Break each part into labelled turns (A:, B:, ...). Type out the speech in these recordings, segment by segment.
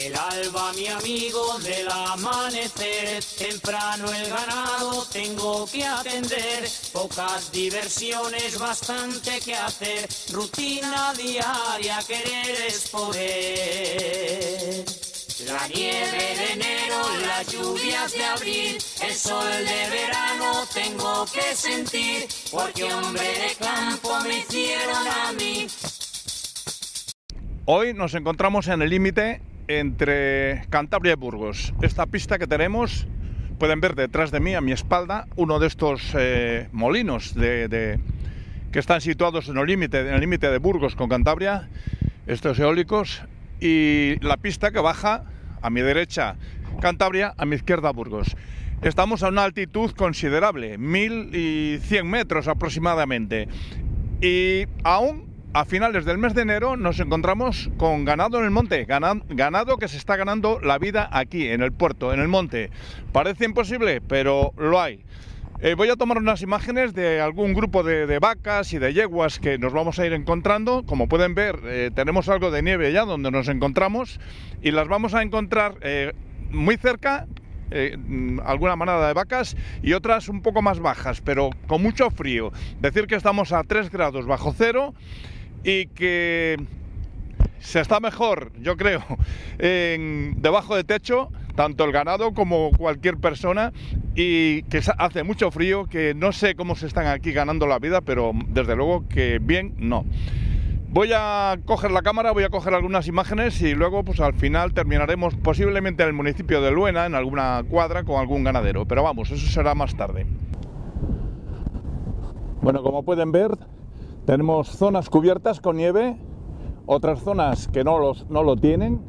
A: El alba, mi amigo, del amanecer, temprano el ganado tengo que atender, pocas diversiones, bastante que hacer, rutina diaria, querer es poder. La nieve de enero, las lluvias de abril, el sol de verano tengo que sentir, porque hombre de campo me hicieron a mí.
B: Hoy nos encontramos en el límite entre Cantabria y Burgos. Esta pista que tenemos, pueden ver detrás de mí, a mi espalda, uno de estos eh, molinos de, que están situados en el límite en el límite de Burgos con Cantabria, estos eólicos, y la pista que baja a mi derecha Cantabria, a mi izquierda Burgos. Estamos a una altitud considerable, 1100 metros aproximadamente, y aún a finales del mes de enero nos encontramos con ganado en el monte, ganado que se está ganando la vida aquí, en el puerto, en el monte. Parece imposible, pero lo hay. Eh, voy a tomar unas imágenes de algún grupo de, vacas y de yeguas que nos vamos a ir encontrando. Como pueden ver, eh, tenemos algo de nieve ya donde nos encontramos y las vamos a encontrar eh, muy cerca, mm, alguna manada de vacas y otras un poco más bajas, pero con mucho frío. Decir que estamos a 3 grados bajo cero y que se está mejor, yo creo, en, debajo de techo, tanto el ganado como cualquier persona, y que hace mucho frío, que no sé cómo se están aquí ganando la vida, pero desde luego que bien no. Voy a coger la cámara, voy a coger algunas imágenes y luego pues al final terminaremos posiblemente en el municipio de Luena, en alguna cuadra con algún ganadero, pero vamos, eso será más tarde. Bueno, como pueden ver, tenemos zonas cubiertas con nieve, otras zonas que no, los, no lo tienen.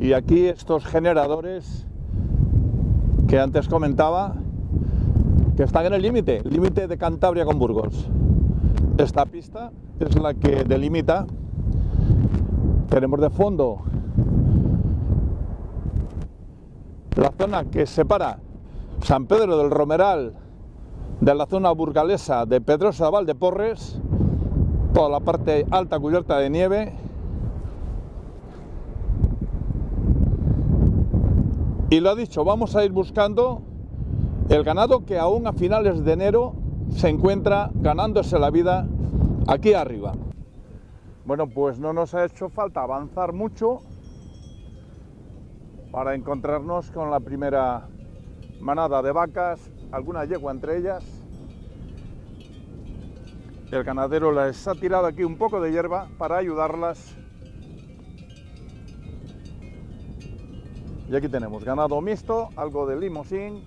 B: Y aquí estos generadores que antes comentaba, que están en el límite, límite de Cantabria con Burgos. Esta pista es la que delimita. Tenemos de fondo la zona que separa San Pedro del Romeral de la zona burgalesa de Pedrosa de Valdeporres toda la parte alta cubierta de nieve. Y lo ha dicho, vamos a ir buscando el ganado que aún a finales de enero se encuentra ganándose la vida aquí arriba. Bueno, pues no nos ha hecho falta avanzar mucho para encontrarnos con la primera manada de vacas, alguna yegua entre ellas, el ganadero les ha tirado aquí un poco de hierba para ayudarlas. Y aquí tenemos ganado mixto, algo de limosín.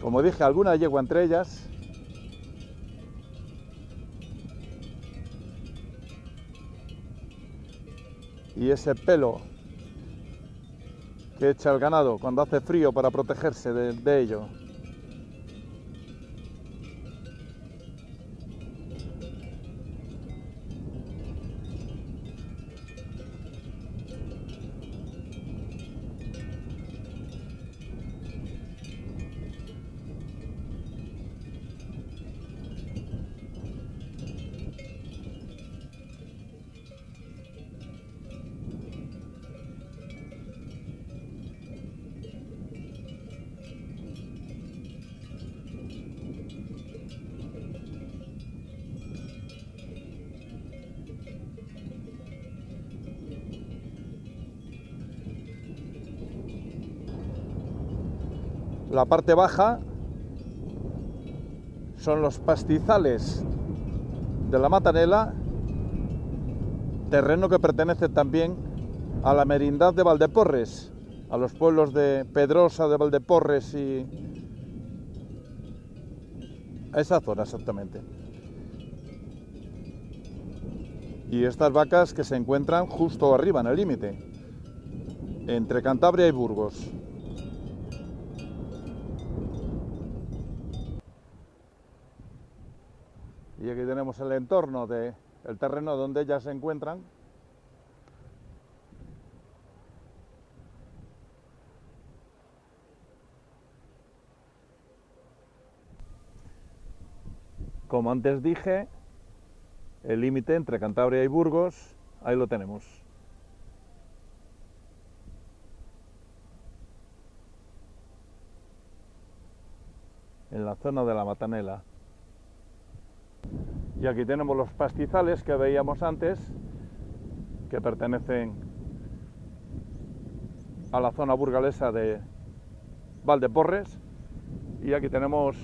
B: Como dije, alguna yegua entre ellas. Y ese pelo que echa el ganado cuando hace frío para protegerse de, ello. La parte baja son los pastizales de la Matanela, terreno que pertenece también a la merindad de Valdeporres, a los pueblos de Pedrosa de Valdeporres y a esa zona exactamente. Y estas vacas que se encuentran justo arriba en el límite, entre Cantabria y Burgos. y aquí tenemos el entorno del de terreno donde ellas se encuentran. Como antes dije, el límite entre Cantabria y Burgos, ahí lo tenemos. En la zona de la Matanela. Y aquí tenemos los pastizales que veíamos antes, que pertenecen a la zona burgalesa de Valdeporres. Y aquí tenemos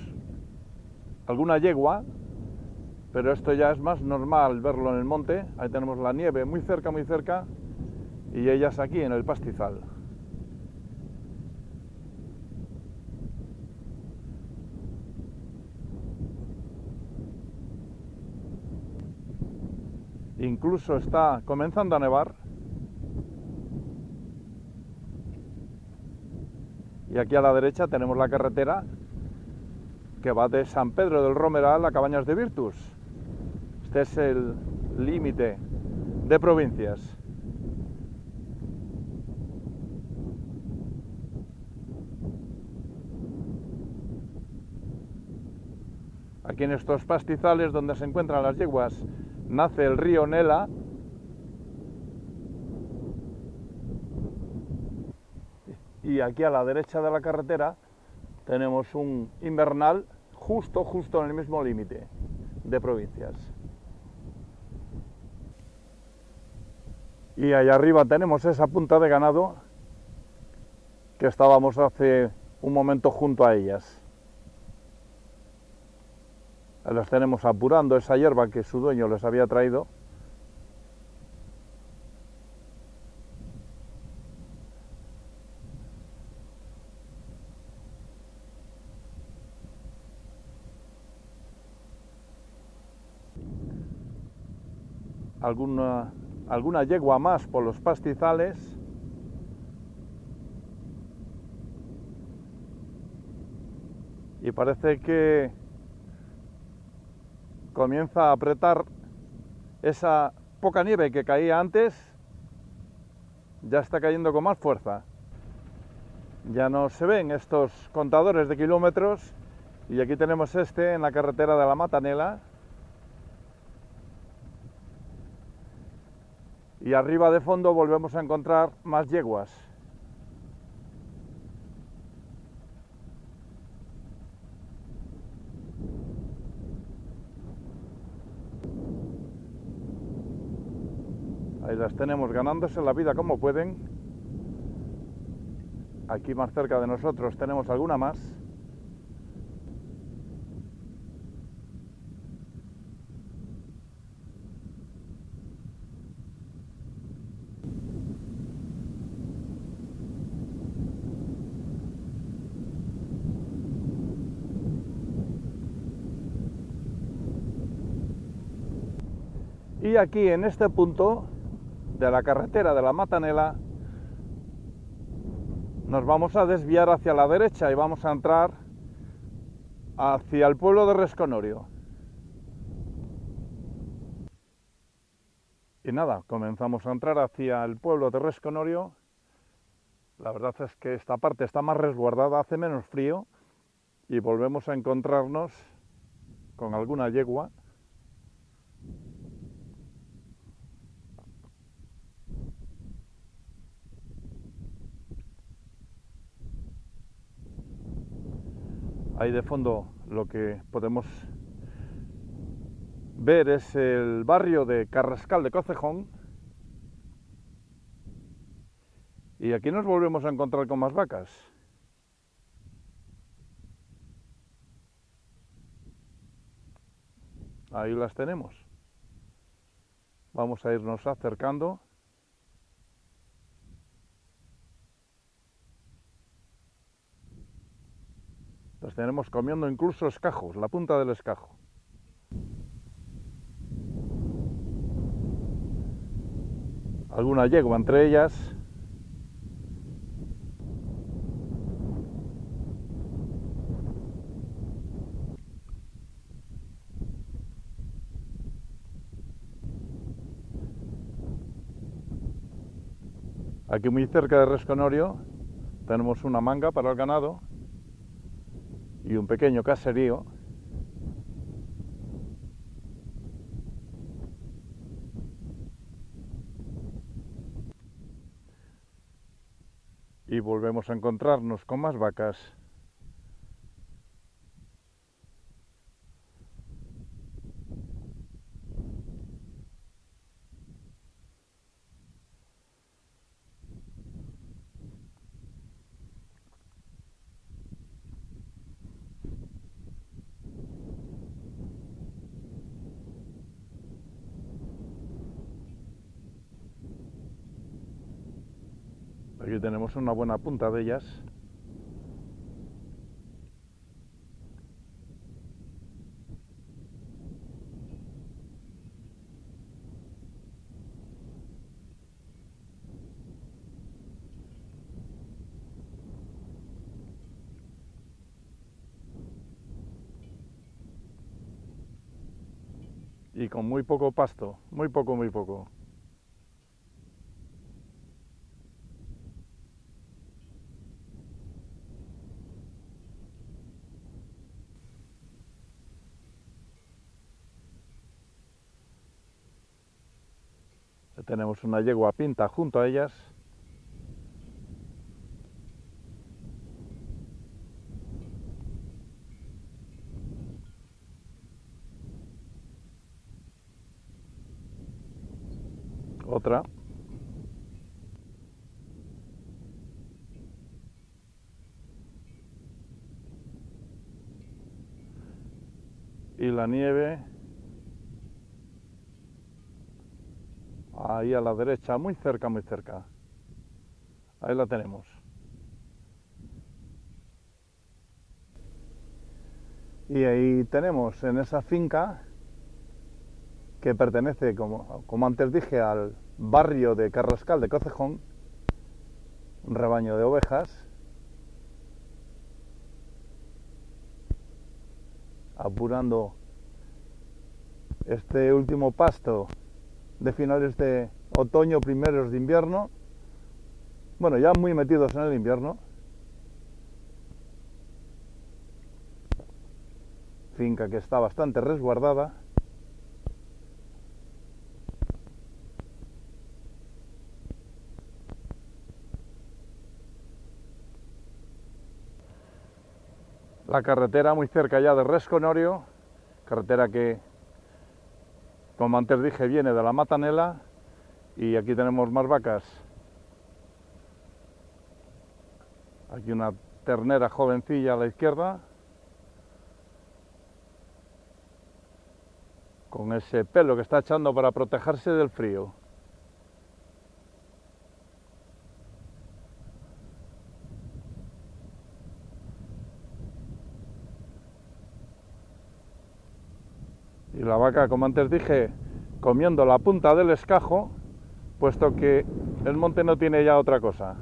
B: alguna yegua pero esto ya es más normal verlo en el monte. Ahí tenemos la nieve muy cerca, muy cerca, y ellas aquí en el pastizal. Incluso está comenzando a nevar. Y aquí a la derecha tenemos la carretera que va de San Pedro del Romeral a Cabañas de Virtus. Este es el límite de provincias. Aquí en estos pastizales donde se encuentran las yeguas nace el río Nela. Y aquí a la derecha de la carretera tenemos un invernal justo, justo en el mismo límite de provincias. Y allá arriba tenemos esa punta de ganado que estábamos hace un momento junto a ellas. Las tenemos apurando esa hierba que su dueño les había traído. Alguna alguna yegua más por los pastizales. Y parece que comienza a apretar esa poca nieve que caía antes, ya está cayendo con más fuerza. Ya no se ven estos contadores de kilómetros y aquí tenemos este en la carretera de la Matanela, y arriba de fondo volvemos a encontrar más yeguas. Las tenemos ganándose la vida como pueden. Aquí más cerca de nosotros tenemos alguna más. Y aquí en este punto de la carretera de la Matanela nos vamos a desviar hacia la derecha y vamos a entrar hacia el pueblo de Resconorio. Y nada, comenzamos a entrar hacia el pueblo de Resconorio. La verdad es que esta parte está más resguardada, hace menos frío y volvemos a encontrarnos con alguna yegua Ahí de fondo lo que podemos ver es el barrio de Carrascal de Cocejón. Y aquí nos volvemos a encontrar con más vacas. Ahí las tenemos. Vamos a irnos acercando. Las tenemos comiendo incluso escajos, la punta del escajo. Alguna yegua entre ellas. Aquí muy cerca de Resconorio tenemos una manga para el ganado y un pequeño caserío y volvemos a encontrarnos con más vacas. Aquí tenemos una buena punta de ellas. Y con muy poco pasto, muy poco, muy poco. Tenemos una yegua pinta junto a ellas. Otra. Y la nieve ahí a la derecha, muy cerca, muy cerca. Ahí la tenemos. Y ahí tenemos en esa finca que pertenece, como, como antes dije, al barrio de Carrascal de Cocejón, un rebaño de ovejas, apurando este último pasto de finales de otoño, primeros de invierno. Bueno, ya muy metidos en el invierno. Finca que está bastante resguardada. La carretera muy cerca ya de Resconorio, carretera que como antes dije, viene de la matanela y aquí tenemos más vacas. Aquí una ternera jovencilla a la izquierda, con ese pelo que está echando para protegerse del frío. y la vaca, como antes dije, comiendo la punta del escajo, puesto que el monte no tiene ya otra cosa.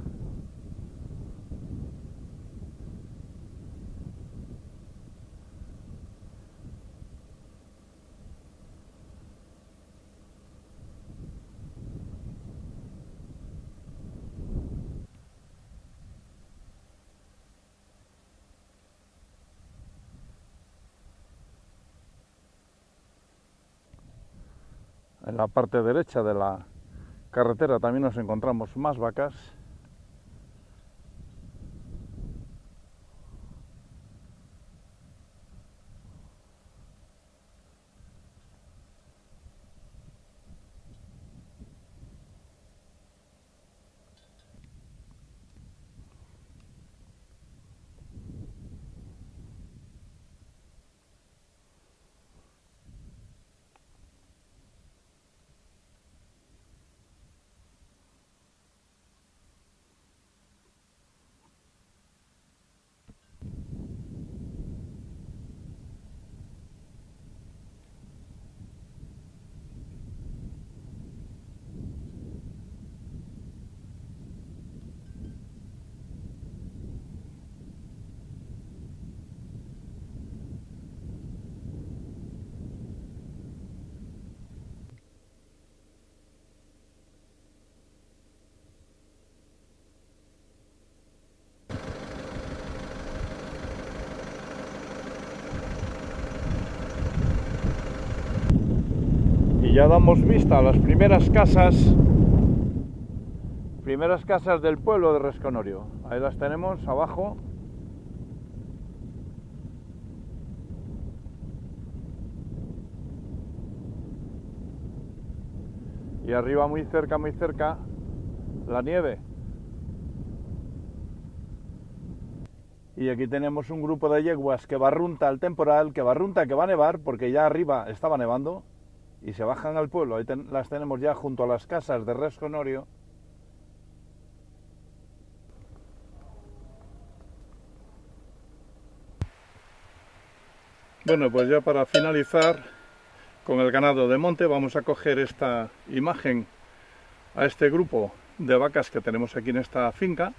B: En la parte derecha de la carretera también nos encontramos más vacas y ya damos vista a las primeras casas Primeras casas del pueblo de Resconorio. Ahí las tenemos abajo. Y arriba muy cerca, muy cerca, la nieve. Y aquí tenemos un grupo de yeguas que barrunta el temporal, que barrunta que va a nevar, porque ya arriba estaba nevando, y se bajan al pueblo. Ahí las tenemos ya junto a las casas de Resconorio. Bueno, pues ya para finalizar con el ganado de monte vamos a coger esta imagen a este grupo de vacas que tenemos aquí en esta finca,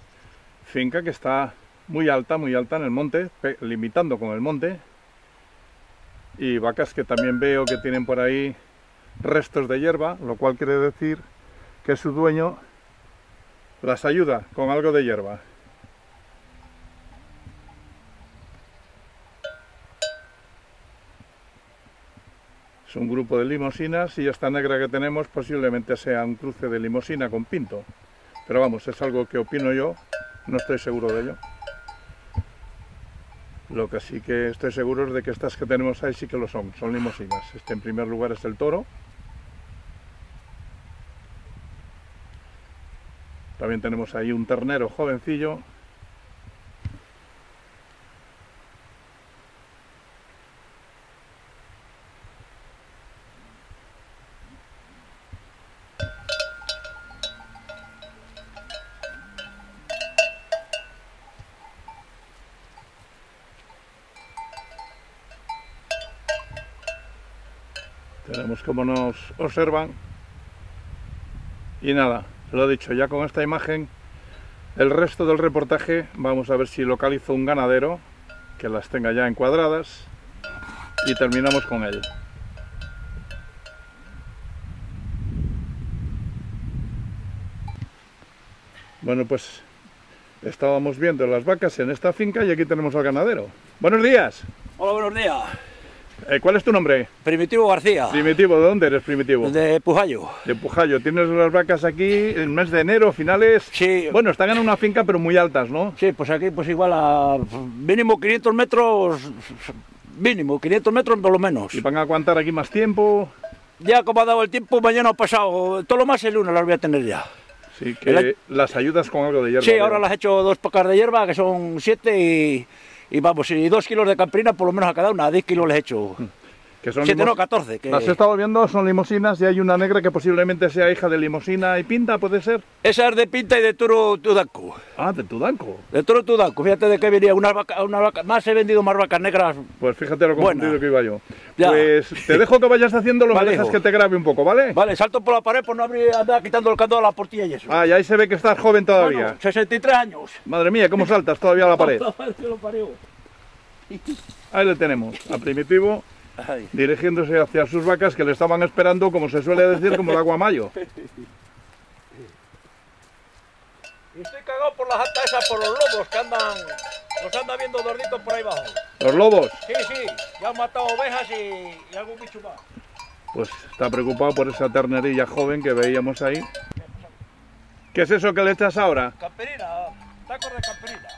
B: finca que está muy alta, muy alta en el monte, limitando con el monte, y vacas que también veo que tienen por ahí restos de hierba, lo cual quiere decir que su dueño las ayuda con algo de hierba. Es un grupo de limosinas y esta negra que tenemos posiblemente sea un cruce de limosina con pinto. Pero vamos, es algo que opino yo, no estoy seguro de ello. Lo que sí que estoy seguro es de que estas que tenemos ahí sí que lo son, son limosinas. Este en primer lugar es el toro. También tenemos ahí un ternero jovencillo. Tenemos como nos observan. Y nada, lo dicho, ya con esta imagen, el resto del reportaje vamos a ver si localizo un ganadero que las tenga ya encuadradas y terminamos con él. Bueno, pues estábamos viendo las vacas en esta finca y aquí tenemos al ganadero. Buenos días.
C: Hola, buenos días.
B: Eh, ¿Cuál es tu nombre?
C: Primitivo García,
B: Primitivo, ¿de dónde eres primitivo?
C: de Pujayo.
B: De Pujayo. Tienes las vacas aquí el mes de enero, finales.
C: Sí.
B: Bueno, están en una finca, pero muy altas, ¿no?
C: Sí, pues aquí pues igual a mínimo 500 metros, mínimo 500 metros por lo menos.
B: Y van a aguantar aquí más tiempo.
C: Ya como ha dado el tiempo, mañana ha pasado, todo lo más el lunes las voy a tener ya.
B: Sí, que
C: El
B: las ayudas con algo de hierba.
C: Sí, ahora las he hecho dos pacas de hierba, que son siete y, y vamos, y dos kilos de camprina por lo menos a cada una, 10 kilos les he hecho.
B: Que son
C: Siete,
B: limos-
C: no, 14. Que...
B: Las he estado viendo, son limosinas y hay una negra que posiblemente sea hija de limosina y pinta, ¿puede ser?
C: Esa es de pinta y de toro tudaco.
B: Ah, de Tudanco.
C: De toro tudaco, fíjate de qué venía, unas vacas, unas vacas, más he vendido más vacas negras.
B: Pues fíjate lo confundido
C: Buena.
B: que iba yo.
C: Ya.
B: Pues te dejo que vayas haciéndolo, me
C: Vale,
B: que te grabe un poco, ¿vale?
C: Vale, salto por la pared por no abrir, andar quitando el candado a la portilla y eso.
B: Ah, y ahí se ve que estás joven todavía.
C: Bueno, 63 años.
B: Madre mía, ¿cómo saltas todavía a la pared?
C: Lo.
B: Ahí le tenemos, a Primitivo,
C: Ay.
B: dirigiéndose hacia sus vacas que le estaban esperando, como se suele decir, como el agua a mayo.
C: Y estoy cagado por las altas esas, por los lobos que andan, los andan viendo dorditos por ahí abajo.
B: Los lobos,
C: Sí, sí, ya han matado ovejas y, y algún bicho más.
B: pues está preocupado por esa ternerilla joven que veíamos ahí. ¿Qué es eso que le echas ahora?
C: Camperina, tacos de camperina.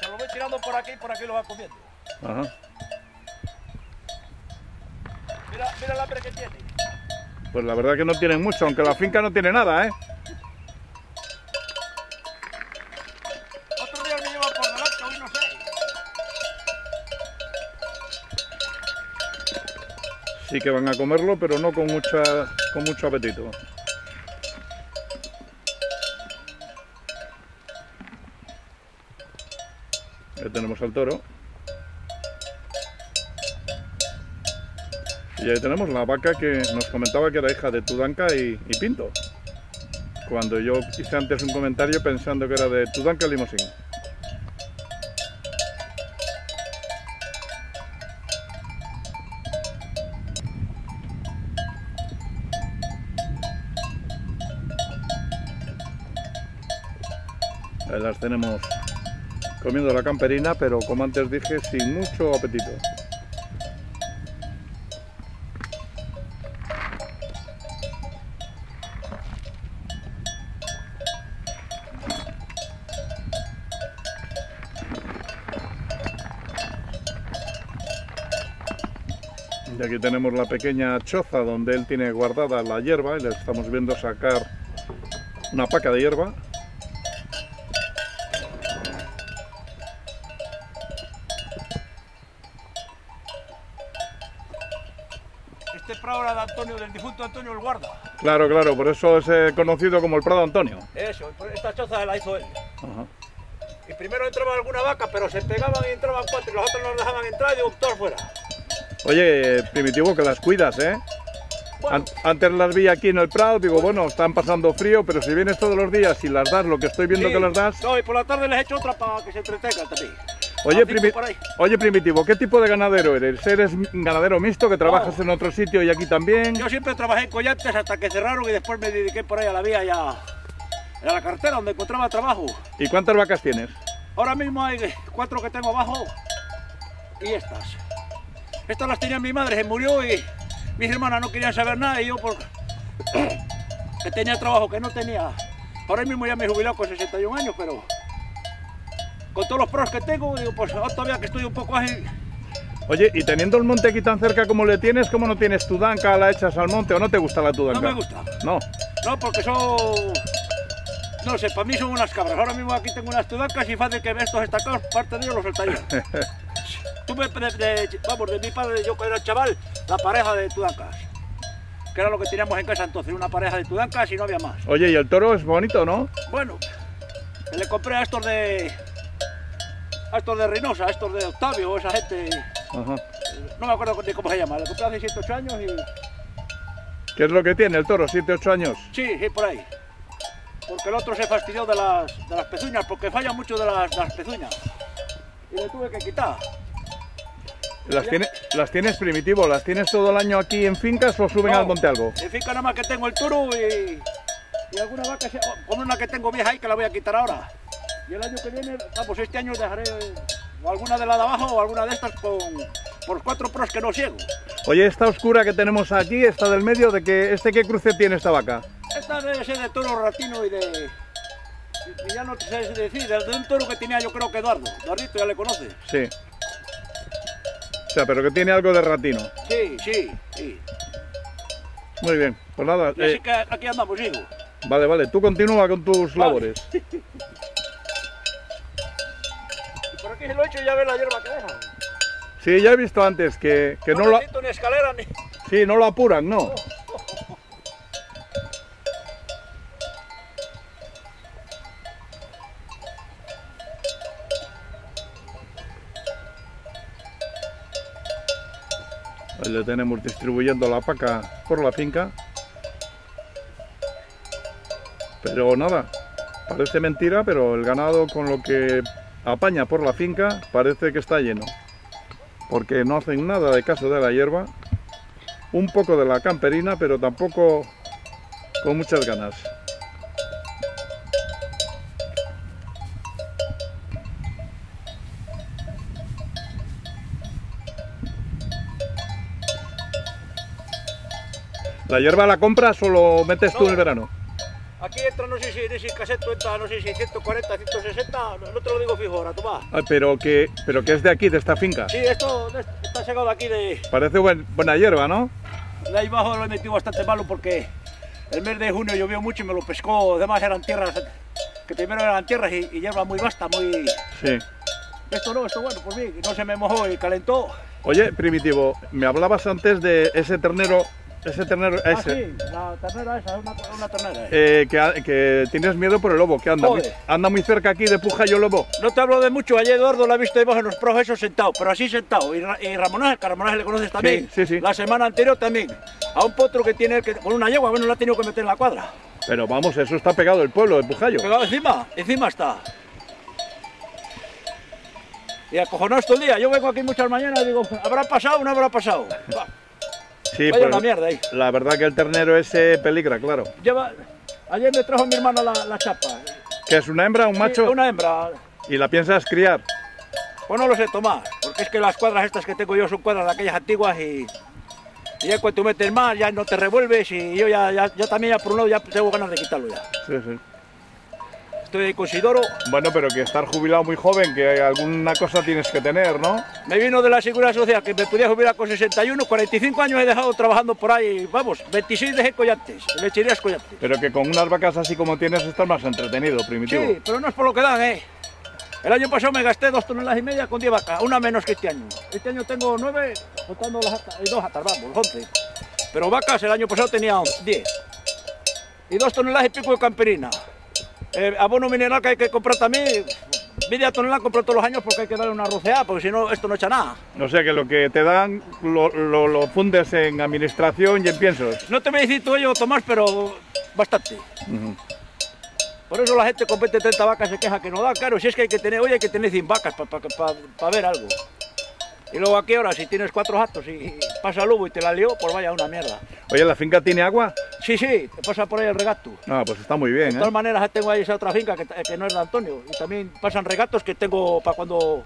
C: Se lo voy tirando por aquí y por aquí lo va comiendo.
B: Ajá.
C: Mira, mira el hambre que tiene.
B: Pues la verdad que no tienen mucho, aunque la finca no tiene nada, ¿eh?
C: Otro día me llevan por delante, hoy no sé.
B: Sí que van a comerlo, pero no con mucha, con mucho apetito. Ahí tenemos al toro. Y ahí tenemos la vaca que nos comentaba que era hija de Tudanca y, Pinto. Cuando yo hice antes un comentario pensando que era de Tudanca Limosín. Ahí las tenemos comiendo la camperina, pero como antes dije, sin mucho apetito. Tenemos la pequeña choza donde él tiene guardada la hierba y le estamos viendo sacar una paca de hierba.
C: Este prado era de Antonio, del difunto Antonio el Guarda.
B: Claro, claro, por eso es eh, conocido como el Prado Antonio.
C: Eso, esta choza la hizo él.
B: Ajá.
C: Y primero entraba alguna vaca, pero se pegaban y entraban cuatro y los otros no los dejaban entrar y todos fuera.
B: Oye, Primitivo, que las cuidas, ¿eh?
C: Bueno,
B: antes las vi aquí en el Prado, digo, bueno, están pasando frío, pero si vienes todos los días y las das lo que estoy viendo
C: sí.
B: que las das...
C: No, y por la tarde les echo otra para que se entretengan también.
B: Oye, Primi-. Oye, Primitivo, ¿qué tipo de ganadero eres? ¿Eres ganadero mixto que trabajas
C: No.
B: en otro sitio y aquí también?
C: Yo siempre trabajé en collantes hasta que cerraron y después me dediqué por ahí a la vía y a, a la cartera donde encontraba trabajo.
B: ¿Y cuántas vacas tienes?
C: Ahora mismo hay cuatro que tengo abajo y estas. Estas las tenía mi madre, se murió y mis hermanas no querían saber nada y yo por que tenía trabajo que no tenía. Ahora mismo ya me he jubilado con 61 años, pero con todos los pros que tengo, digo, pues ahora todavía que estoy un poco ágil,
B: Oye, y teniendo el monte aquí tan cerca como le tienes, ¿cómo no tienes tu danca, la echas al monte o no te gusta la tudanca?
C: no me gusta.
B: No.
C: No, porque son. No sé, para mí son unas cabras. Ahora mismo aquí tengo unas tudancas y fácil que estos estacados, parte de ellos los Tuve, de, de- vamos, de mi padre, yo cuando era chaval, la pareja de tudancas. Que era lo que teníamos en casa entonces, una pareja de tudancas y no había más.
B: Oye, y el toro es bonito, ¿no?
C: Bueno, le compré a estos de. a estos de Reynosa, a estos de Octavio, esa gente.
B: Ajá.
C: No me acuerdo ni cómo se llama. Le compré hace 7, 8 años y.
B: ¿Qué es lo que tiene el toro? ¿7, 8 años?
C: Sí, sí, por ahí. Porque el otro se fastidió de las, de las pezuñas, porque falla mucho de las, de las pezuñas. Y le tuve que quitar.
B: ¿Las, tiene- ¿Las tienes primitivo? ¿Las tienes todo el año aquí en fincas o suben
C: No,
B: al monte algo?
C: En finca nada más que tengo el toro y, y alguna vaca, como una que tengo vieja ahí que la voy a quitar ahora. Y el año que viene, vamos, este año dejaré o alguna de la de abajo o alguna de estas con, por cuatro pros que no ciego.
B: Oye, esta oscura que tenemos aquí, esta del medio, ¿de que este qué cruce tiene esta vaca?
C: Esta debe ser de toro ratino y de... y- ya no te sé decir, de, un toro que tenía yo creo que Eduardo. Eduardito ya le conoce.
B: Sí. Sea, pero que tiene algo de ratino.
C: Sí, sí, sí.
B: Muy bien, pues nada.
C: Y así
B: eh,
C: que aquí andamos, hijo.
B: vale, vale, tú continúa con tus
C: Vale.
B: labores.
C: Y por aquí se lo he hecho y ya ves la hierba que dejan.
B: Sí, ya he visto antes que, que no,
C: ni escalera ni...
B: sí, no lo apuran, no. Ahí le tenemos distribuyendo la paca por la finca. Pero nada, parece mentira, pero el ganado con lo que apaña por la finca parece que está lleno. Porque no hacen nada de caso de la hierba. Un poco de la camperina, pero tampoco con muchas ganas. ¿La hierba la compras o lo metes tú en el
C: No.
B: verano?
C: Aquí entra, no sé si en ese caseto entra, no sé si 140, 160, no, no te lo digo fijo ahora, toma.
B: Ah, pero que, pero que es de aquí, de esta finca.
C: Sí, esto está sacado aquí de,
B: Parece buen- buena hierba, ¿no?
C: de ahí abajo lo he metido bastante malo porque el mes de junio llovió mucho y me lo pescó, además eran tierras, que primero eran tierras y, y hierba muy vasta, muy...
B: Sí.
C: Esto no, esto bueno, pues bien, no se me mojó y calentó.
B: Oye, Primitivo, me hablabas antes de ese ternero, ese ternero,
C: Ah,
B: ese,
C: sí, la ternera esa, una, una ternera.
B: eh, que, que tienes miedo por el lobo, que anda muy, anda muy cerca aquí de Pujayo Lobo.
C: No te hablo de mucho, ayer Eduardo la ha visto debajo en los profesos sentado, pero así sentado. Y, y Ramonaje, que a Ramonaje le conoces también.
B: sí, sí.
C: La semana anterior también. A un potro que tiene que, con una yegua, bueno, la ha tenido que meter en la cuadra.
B: Pero vamos, eso está pegado el pueblo de Pujayo.
C: Pegado encima, encima está. Y acojonados todo el día. Yo vengo aquí muchas mañanas y digo, ¿habrá pasado o no habrá pasado?
B: Sí,
C: Vaya
B: pues,
C: una mierda ahí.
B: la verdad que el ternero ese peligra, claro.
C: Lleva... Ayer me trajo mi hermano la, la chapa.
B: Que es una hembra, un
C: Sí,
B: macho,
C: Una hembra.
B: y la piensas criar.
C: Pues no lo sé tomar, porque es que las cuadras estas que tengo yo son cuadras de aquellas antiguas y, y ya cuando tú metes más ya no te revuelves y yo ya, ya, ya también ya por un lado ya tengo ganas de quitarlo ya.
B: Sí, sí.
C: Estoy con Sidoro.
B: Bueno, pero que estar jubilado muy joven, que alguna cosa tienes que tener, ¿no?
C: Me vino de la Seguridad Social que me podía jubilar con 61, 45 años he dejado trabajando por ahí, vamos, 26 dejé collantes, lecherías collantes.
B: Pero que con unas vacas así como tienes estás más entretenido, primitivo.
C: Sí, pero no es por lo que dan, ¿eh? El año pasado me gasté dos toneladas y media con 10 vacas, una menos que este año. Este año tengo nueve, contando las atas, y dos atas, vamos, 11. Pero vacas el año pasado tenía 10. Y dos toneladas y pico de camperina. Eh, abono mineral que hay que comprar también, media tonelada compro todos los años porque hay que darle una roceada, porque si no, esto no echa nada.
B: O sea que lo que te dan lo, lo- lo fundes en administración y en piensos.
C: No te me dices tú ello, Tomás, pero bastante. Por eso la gente con 20, 30 vacas se queja que no da, claro, si es que hay que tener, hoy hay que tener 100 vacas para ver algo. Y luego aquí ahora, si tienes cuatro gatos y, pasa el lobo y te la lió, pues vaya una mierda.
B: Oye, ¿la finca tiene agua?
C: Sí, sí, te pasa por ahí el regato.
B: No, pues está muy bien,
C: De
B: ¿eh?
C: todas maneras, tengo ahí esa otra finca que, que no es de Antonio. Y también pasan regatos que tengo para cuando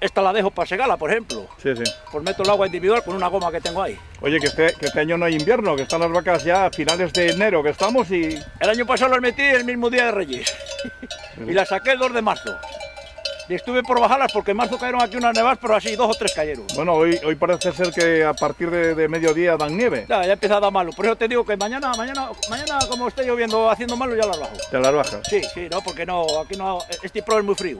C: esta la dejo para segarla, por ejemplo.
B: Sí, sí.
C: Pues meto el agua individual con una goma que tengo ahí.
B: Oye, que este, que este año no hay invierno, que están las vacas ya a finales de enero que estamos y...
C: El año pasado las metí el mismo día de Reyes. y las saqué el 2 de marzo. Y estuve por bajarlas porque en marzo cayeron aquí unas nevas, pero así dos o tres cayeron.
B: Bueno, hoy, hoy parece ser que a partir de, de mediodía dan nieve.
C: Ya, ya empieza a dar malo. Por eso te digo que mañana, mañana, mañana como esté lloviendo haciendo malo, ya las bajo.
B: De las bajas.
C: Sí, sí, no, porque no, aquí no, este pro es muy frío.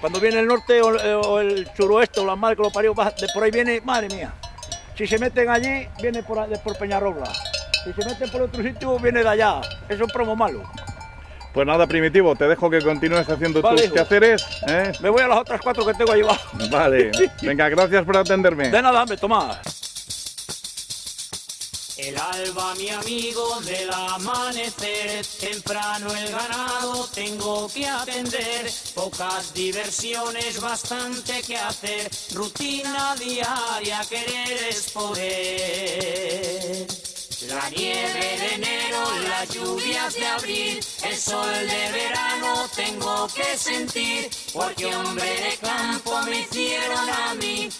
C: Cuando viene el norte o, el- o el suroeste o la madre que lo parió, de por ahí viene, madre mía. Si se meten allí, viene por, por. Si se meten por otro sitio, viene de allá. Es un promo malo.
B: Pues nada, Primitivo, te dejo que continúes haciendo
C: Vale,
B: tus
C: hijo.
B: quehaceres. ¿eh?
C: Me voy a las otras cuatro que tengo ahí abajo.
B: Vale. Venga, gracias por atenderme.
C: De nada, me Tomás.
A: El alba, mi amigo, del amanecer, temprano el ganado tengo que atender, pocas diversiones, bastante que hacer, rutina diaria, querer es poder. La nieve de enero, las lluvias de abril, el sol de verano tengo que sentir, porque hombre de campo me hicieron a mí.